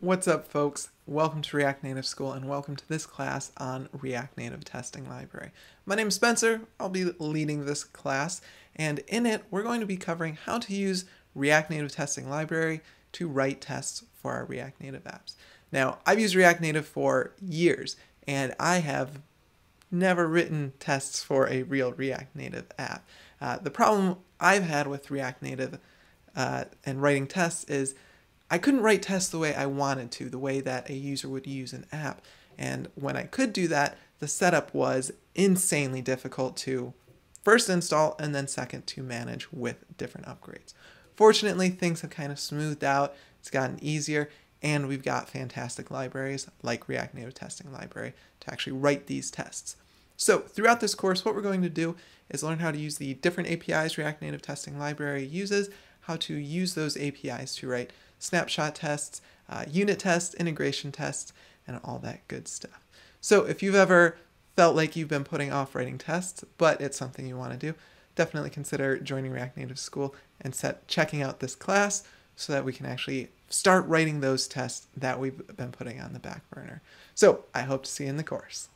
What's up folks? Welcome to React Native School and welcome to this class on React Native Testing Library. My name is Spencer, I'll be leading this class and in it we're going to be covering how to use React Native Testing Library to write tests for our React Native apps. Now I've used React Native for years and I have never written tests for a real React Native app. Uh, the problem I've had with React Native uh, and writing tests is I couldn't write tests the way I wanted to, the way that a user would use an app. And when I could do that, the setup was insanely difficult to first install and then second to manage with different upgrades. Fortunately, things have kind of smoothed out, it's gotten easier, and we've got fantastic libraries like React Native Testing Library to actually write these tests. So throughout this course, what we're going to do is learn how to use the different APIs React Native Testing Library uses, how to use those APIs to write snapshot tests, uh, unit tests, integration tests, and all that good stuff. So if you've ever felt like you've been putting off writing tests, but it's something you want to do, definitely consider joining React Native School and set checking out this class so that we can actually start writing those tests that we've been putting on the back burner. So I hope to see you in the course.